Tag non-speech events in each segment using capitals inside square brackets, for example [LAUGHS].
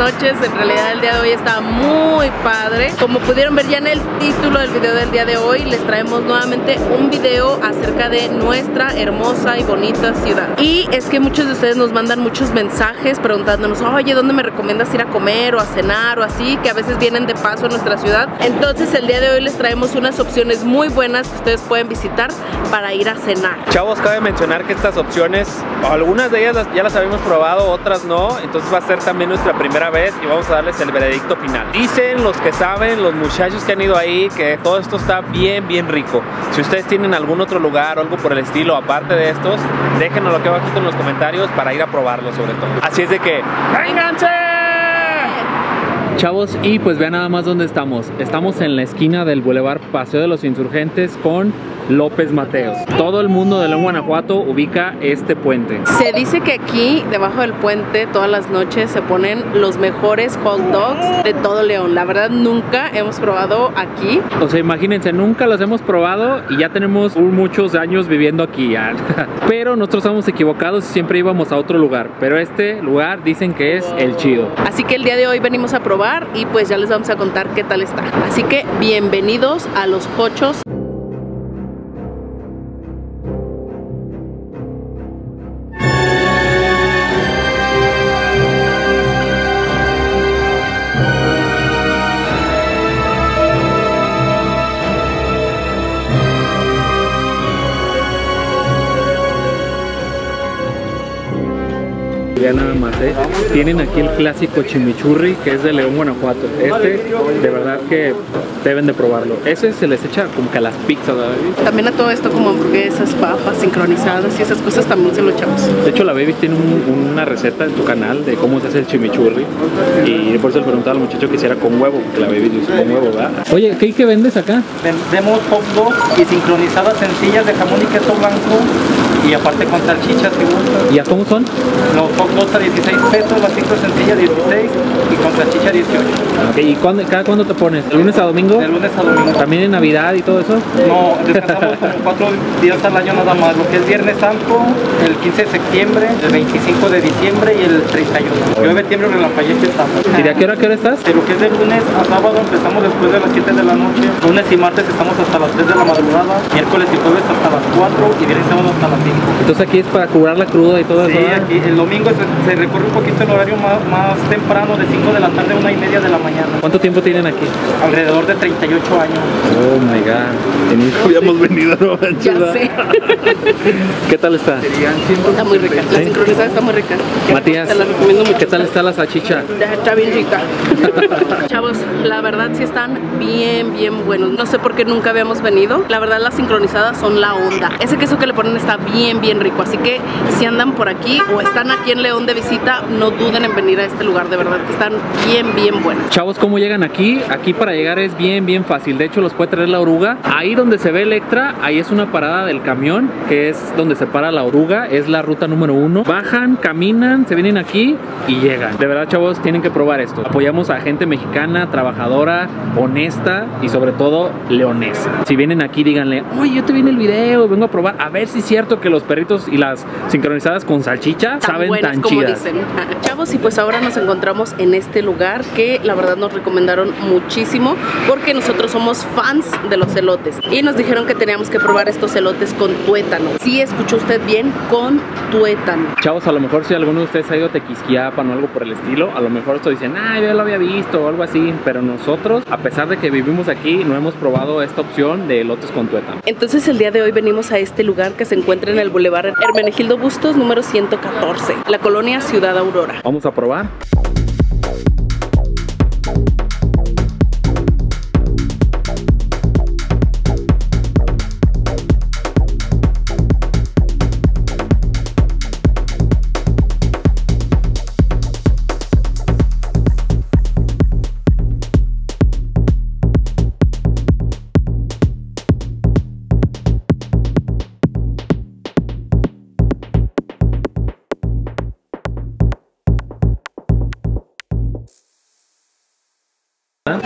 noches. En realidad el día de hoy está muy padre. Como pudieron ver ya en el título del video del día de hoy, les traemos nuevamente un video acerca de nuestra hermosa y bonita ciudad. Y es que muchos de ustedes nos mandan muchos mensajes preguntándonos, oye, ¿dónde me recomiendas ir a comer o a cenar o así? Que a veces vienen de paso a nuestra ciudad. Entonces el día de hoy les traemos unas opciones muy buenas que ustedes pueden visitar para ir a cenar. Chavos, cabe mencionar que estas opciones, algunas de ellas ya las habíamos probado, otras no, entonces va a ser también nuestra primera vez y vamos a darles el veredicto final. Dicen los que saben, los muchachos que han ido ahí, que todo esto está bien, bien rico. Si ustedes tienen algún otro lugar o algo por el estilo, aparte de estos, déjenos lo que abajito en los comentarios para ir a probarlo sobre todo. Así es de que, ¡vénganse! Chavos, y pues vean nada más dónde estamos. Estamos en la esquina del Boulevard Paseo de los Insurgentes con López Mateos. Todo el mundo de León, Guanajuato ubica este puente. Se dice que aquí, debajo del puente, todas las noches se ponen los mejores hot dogs de todo León. La verdad, nunca hemos probado aquí. O sea, imagínense, nunca los hemos probado y ya tenemos muchos años viviendo aquí. ya. [LAUGHS] Pero nosotros estamos equivocados y siempre íbamos a otro lugar. Pero este lugar dicen que es el chido. Así que el día de hoy venimos a probar y pues ya les vamos a contar qué tal está. Así que bienvenidos a los Hochos. Ya nada más, ¿eh? Tienen aquí el clásico chimichurri que es de León, Guanajuato. Este, de verdad que deben de probarlo. Ese se les echa como que a las pizzas, ¿verdad? También a todo esto como hamburguesas, papas sincronizadas y esas cosas también se lo echamos. De hecho, la Baby tiene un- una receta en su canal de cómo se hace el chimichurri. Y por eso le preguntaba al muchacho que hiciera con huevo, porque la Baby dice con huevo, ¿verdad? Oye, ¿qué, qué vendes acá? Vendemos hot dogs y sincronizadas sencillas de jamón y queso blanco y aparte con salchichas si gustan. ¿Y a cómo son? Los hot dogs a 16 pesos, las cinco sencillas 16 y con salchicha 18. Ok, ¿Y cuándo- cada cuándo te pones? ¿De lunes a domingo? De lunes a domingo. ¿También en Navidad y todo eso? No, descansamos como cuatro días al año nada más. Lo que es Viernes Santo, el 15 de septiembre, el 25 de diciembre y el 31. Llueve, tiembre, relampaguete estamos. ¿Y de a qué hora, qué hora estás? De lo que es de lunes a sábado empezamos después de las 7 de la noche. Lunes y martes estamos hasta las 3 de la madrugada. Miércoles y jueves hasta las 4 y viernes y sábado hasta las 5. Entonces aquí es para curar la cruda y todo Sí, eso. ¿verdad? aquí el domingo se, se recorre un poquito el horario más, más temprano, de 5 de la tarde a 1 y media de la mañana. ¿Cuánto tiempo tienen aquí? Alrededor de 38 años. Oh my god. Habíamos venido, no Ya sé. [LAUGHS] ¿Qué tal está? Está muy rica. La Sí. sincronizada está muy rica. Matías, Te la recomiendo mucho. ¿qué tal está la salchicha? Está bien rica. [LAUGHS] Chavos, la verdad sí están bien, bien buenos. No sé por qué nunca habíamos venido. La verdad las sincronizadas son la onda. Ese queso que le ponen está bien, bien rico. Así que si andan por aquí o están aquí en León de visita, no duden en venir a este lugar. De verdad que están bien, bien buenos. Chavos, ¿cómo llegan aquí? Aquí para llegar es bien, bien fácil. De hecho, los puede traer la oruga. Ahí donde se ve Electra, ahí es una parada del camión, que es donde se para la oruga. Es la ruta número uno. Bajan, caminan, se vienen aquí y llegan. De verdad, chavos, tienen que probar esto. Apoyamos a gente mexicana, trabajadora, honesta y sobre todo leonesa. Si vienen aquí, díganle, oye, yo te vi en el video, vengo a probar. A ver si es cierto que los perritos y las sincronizadas con salchicha tan saben tan como dicen. [LAUGHS] Chavos, y pues ahora nos encontramos en este lugar que la verdad nos recomendaron muchísimo porque nosotros somos fans de los elotes y nos dijeron que teníamos que probar estos elotes con tuétano. Sí, escuchó usted bien, con tuétano. Chavos, a lo mejor si alguno de ustedes ha ido a Tequisquiapan o algo por el estilo, a lo mejor esto dicen, ah, yo ya lo había visto o algo así, pero nosotros, a pesar de que vivimos aquí, no hemos probado esta opción de elotes con tuétano. Entonces el día de hoy venimos a este lugar que se encuentra en el Boulevard Hermenegildo Bustos número 114, la colonia Ciudad Aurora. Vamos a probar.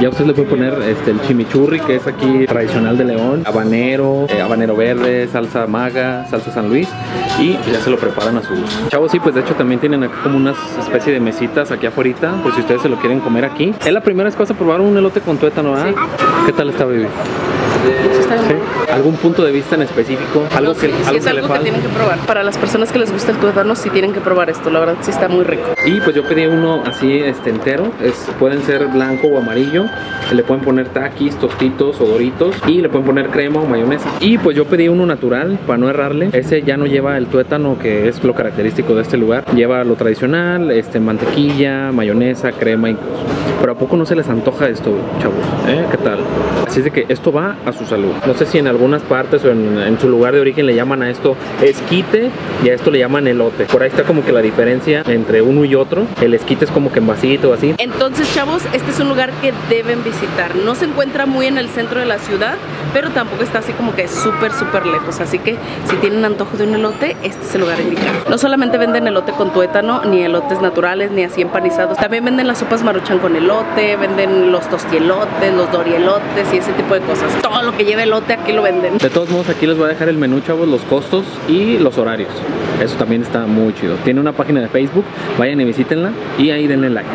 Ya ustedes le pueden poner este, el chimichurri, que es aquí tradicional de León, habanero, eh, habanero verde, salsa maga, salsa San Luis y ya se lo preparan a su gusto. Chavos, sí, pues de hecho también tienen acá como unas especie de mesitas aquí afuera, por si ustedes se lo quieren comer aquí. Es la primera vez que vas a probar un elote con tuétano, ¿ah? ¿Qué tal está, baby? Sí. ¿Sí? ¿Algún punto de vista en específico? ¿Algo No, que, sí, sí algo es que algo que tienen que probar. Para las personas que les gusta el tuétano, sí tienen que probar esto. La verdad, sí está muy rico. Y pues yo pedí uno así este entero, es, pueden ser blanco o amarillo, le pueden poner taquis, tostitos o doritos y le pueden poner crema o mayonesa. Y pues yo pedí uno natural para no errarle, ese ya no lleva el tuétano que es lo característico de este lugar, lleva lo tradicional, este mantequilla, mayonesa, crema incluso. Pero a poco no se les antoja esto, chavos, ¿eh? ¿Qué tal? Así es de que esto va a su salud. No sé si en algunas partes o en, su lugar de origen le llaman a esto esquite y a esto le llaman elote. Por ahí está como que la diferencia entre uno y otro. El esquite es como que en vasito o así. Entonces, chavos, este es un lugar que deben visitar. No se encuentra muy en el centro de la ciudad, pero tampoco está así como que súper, súper lejos. Así que si tienen antojo de un elote, este es el lugar indicado. No solamente venden elote con tuétano, ni elotes naturales, ni así empanizados. También venden las sopas maruchan con elote, venden los tostielotes, los dorielotes y ese tipo de cosas. Todo lo que lleve elote aquí lo venden. De todos modos, aquí les voy a dejar el menú, chavos, los costos y los horarios. Eso también está muy chido. Tiene una página de Facebook, vayan y visítenla y ahí denle like.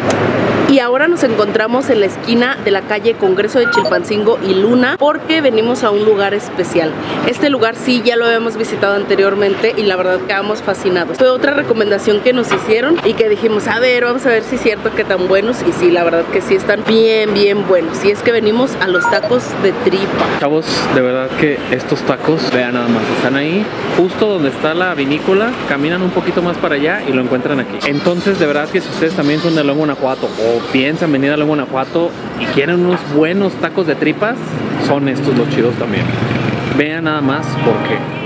Y ahora nos encontramos en la esquina de la calle Congreso de Chilpancingo y Luna porque venimos a un lugar especial. Este lugar sí ya lo habíamos visitado anteriormente y la verdad quedamos fascinados. Fue otra recomendación que nos hicieron y que dijimos, a ver, vamos a ver si es cierto que tan buenos y sí, la verdad que sí están bien, bien buenos. Y es que venimos a los tacos de tripa. Chavos, de verdad que estos tacos, vean nada más, están ahí justo donde está la vinícola, caminan un poquito más para allá y lo encuentran aquí. Entonces, de verdad que si ustedes también son de León, Guanajuato o piensan venir a León, Guanajuato y quieren unos buenos tacos de tripas, son estos los chidos también. Vean nada más por qué.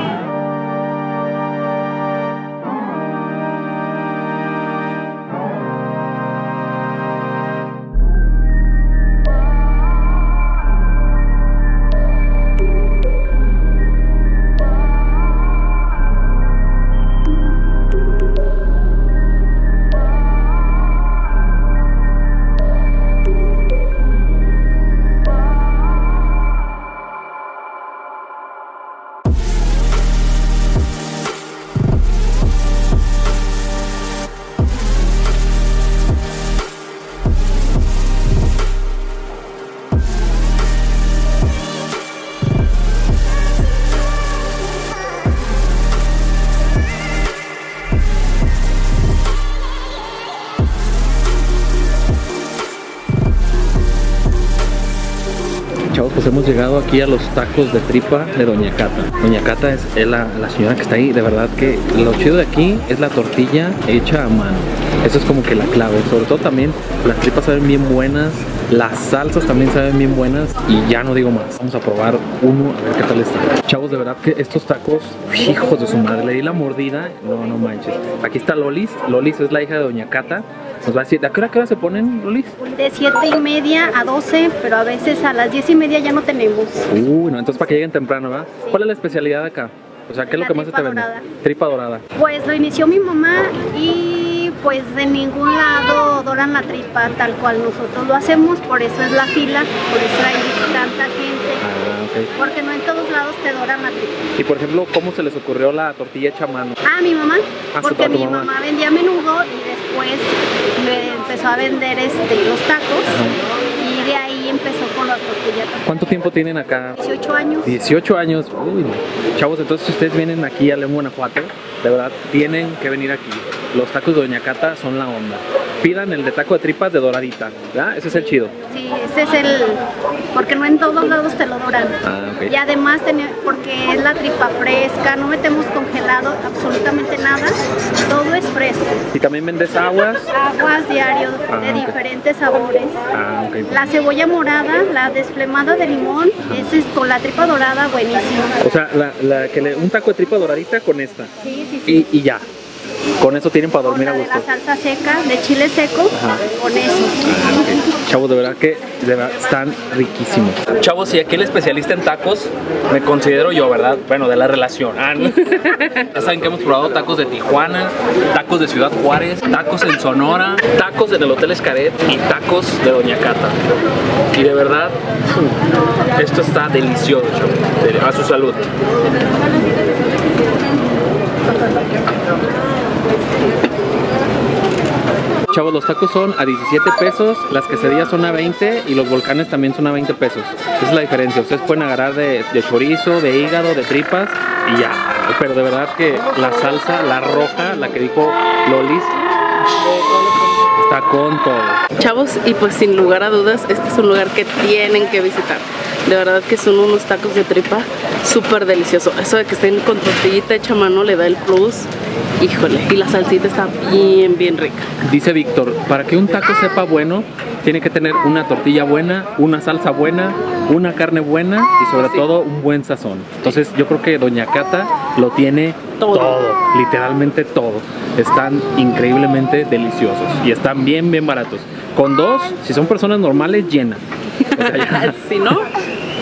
Llegado aquí a los tacos de tripa de Doña Cata. Doña Cata es, la señora que está ahí. De verdad que lo chido de aquí es la tortilla hecha a mano. Eso es como que la clave. Sobre todo también las tripas saben bien buenas. Las salsas también saben bien buenas. Y ya no digo más. Vamos a probar uno a ver qué tal está. Chavos, de verdad que estos tacos, hijos de su madre. Le di la mordida. No, no manches. Aquí está Lolis. Lolis es la hija de Doña Cata. Nos va a decir, ¿a qué hora, a qué hora se ponen, Lolis? De 7 y media a 12, pero a veces a las 10 y media ya no tenemos. Uy, no, entonces para que lleguen temprano, ¿verdad? ¿Cuál es la especialidad acá? O sea, ¿qué es lo que más se te tripa vende? dorada. Tripa dorada. Pues lo inició mi mamá y pues de ningún lado doran la tripa tal cual nosotros lo hacemos, por eso es la fila, por eso hay tanta gente, Ah, porque no en todos lados te doran la tripa. Y por ejemplo, ¿cómo se les ocurrió la tortilla hecha a mano? Ah, mi mamá, Ah, porque mi mamá. mamá vendía menudo y después me empezó a vender este los tacos y de ahí empezó. ¿Cuánto tiempo tienen acá? 18 años. 18 años. Uy, chavos, entonces si ustedes vienen aquí a León, Guanajuato, de verdad tienen que venir aquí. Los tacos de Doña Cata son la onda. Pidan el de taco de tripas de doradita, ¿verdad? Ese es el chido. Sí, ese es el. Porque no en todos lados te lo doran. Ah, ok. Y además, porque es la tripa fresca, no metemos congelado absolutamente nada. Todo es fresco. Y también vendes aguas. Aguas diario Ah, de ok. diferentes sabores. Ah, ok. La cebolla morada, la desflemada de limón, ese es con la tripa dorada, buenísimo. O sea, la, la que le- un taco de tripa doradita con esta. Sí, sí, sí. Y, y ya. Con eso tienen para dormir a de gusto. la salsa seca, de chile seco, con eso. Chavos, de verdad que de verdad, están riquísimos. Chavos, y aquí el especialista en tacos me considero yo, ¿verdad? Bueno, de la relación. Ah, ¿no? ya saben que hemos probado tacos de Tijuana, tacos de Ciudad Juárez, tacos en Sonora, tacos en el Hotel Escaret y tacos de Doña Cata. Y de verdad, [LAUGHS] esto está delicioso, chavos. A su salud. Chavos, los tacos son a 17 pesos, las quesadillas son a 20 y los volcanes también son a 20 pesos. Esa es la diferencia. Ustedes pueden agarrar de, de chorizo, de hígado, de tripas y ya. Pero de verdad que la salsa, la roja, la que dijo Lolis, está con todo. Chavos, y pues sin lugar a dudas, este es un lugar que tienen que visitar. De verdad que son unos tacos de tripa súper delicioso. Eso de que estén con tortillita hecha a mano le da el plus. Híjole, y la salsita está bien, bien rica. Dice Víctor, para que un taco sepa bueno, tiene que tener una tortilla buena, una salsa buena, una carne buena y sobre Sí. todo un buen sazón. Entonces yo creo que Doña Cata lo tiene Todo. todo, literalmente todo. Están increíblemente deliciosos y están bien, bien baratos. Con dos, si son personas normales, llena. O sea, ya- [LAUGHS] si no,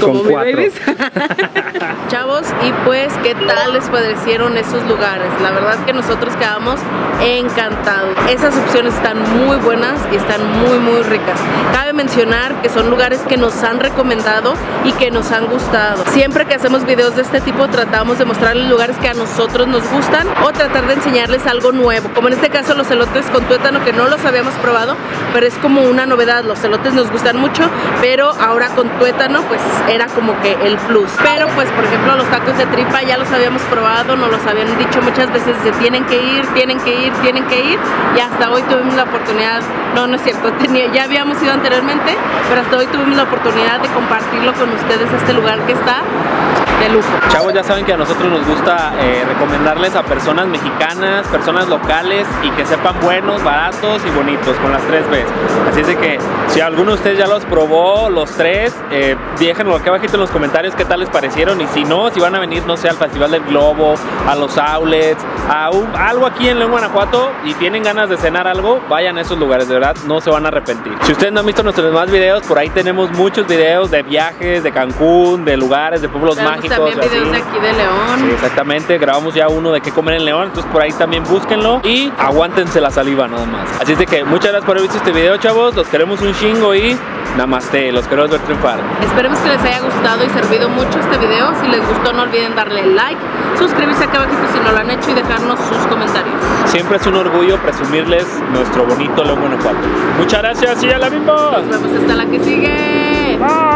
como Con mi cuatro. babies. [LAUGHS] Chavos, y pues, ¿qué tal les parecieron esos lugares? La verdad que nosotros quedamos encantados. Esas opciones están muy buenas y están muy, muy ricas. Cabe mencionar que son lugares que nos han recomendado y que nos han gustado. Siempre que hacemos videos de este tipo, tratamos de mostrarles lugares que a nosotros nos gustan o tratar de enseñarles algo nuevo. Como en este caso, los elotes con tuétano, que no los habíamos probado, pero es como una novedad. Los elotes nos gustan mucho, pero ahora con tuétano, pues era como que el plus. Pero, pues, por ejemplo, los tacos de tripa ya los habíamos probado, nos los habían dicho muchas veces tienen que ir, tienen que ir, tienen que ir. Y hasta hoy tuvimos la oportunidad, no, no es cierto, [LAUGHS] ya habíamos ido anteriormente, pero hasta hoy tuvimos la oportunidad de compartirlo con ustedes, este lugar que está de lujo. Chavos, ya saben que a nosotros nos gusta eh, recomendarles a personas mexicanas, personas locales y que sepan buenos, baratos y bonitos con las tres Bs. Así es de que si alguno de ustedes ya los probó, los tres, eh, déjenlo aquí abajito en los comentarios qué tal les parecieron y si no, si van a venir, no sé, al Festival del Globo, a los outlets, a un- algo aquí en León, Guanajuato y tienen ganas de cenar algo, vayan a esos lugares, de verdad, no se van a arrepentir. Si ustedes no han visto nuestros demás videos, por ahí tenemos muchos videos de viajes, de Cancún, de lugares, de pueblos mágicos. También videos así. de aquí de Sí, León. exactamente, grabamos ya uno de qué comer en León, entonces por ahí también búsquenlo y aguántense la saliva nada más. Así es de que muchas gracias por haber visto este video, chavos, los queremos un chingo y namaste, los queremos ver triunfar. Esperemos que les haya gustado y servido mucho este video. Si les gustó, no olviden darle like, suscribirse acá abajito si no lo han hecho y dejarnos sus comentarios. Siempre es un orgullo presumirles nuestro bonito León Guanajuato. Muchas gracias y ya la vimos. Nos vemos hasta la que sigue. Bye.